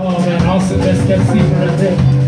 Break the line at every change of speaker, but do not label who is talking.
Oh man, awesome. That's that's Steve right there.